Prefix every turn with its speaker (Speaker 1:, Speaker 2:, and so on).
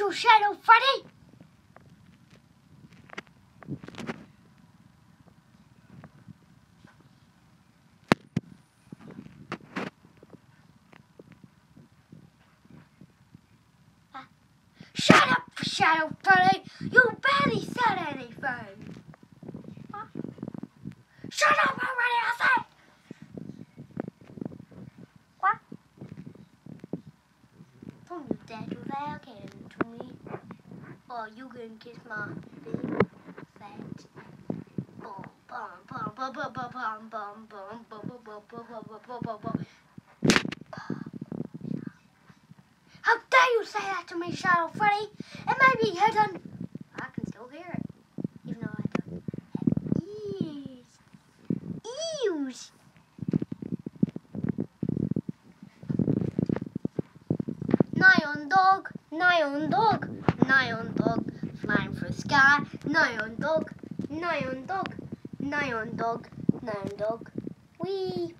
Speaker 1: your shadow, Freddy! Uh, shut up, Shadow Freddy! You barely said anything! Huh? Shut up already, I said! from that fat came to me. Or you can kiss my big fat. How dare you say that to me, Shadow Freddy? It made me hit on Nagyon dog, nagyon dog, flying through sky. Nagyon dog, nagyon dog, nagyon dog, nagyon dog. Wee!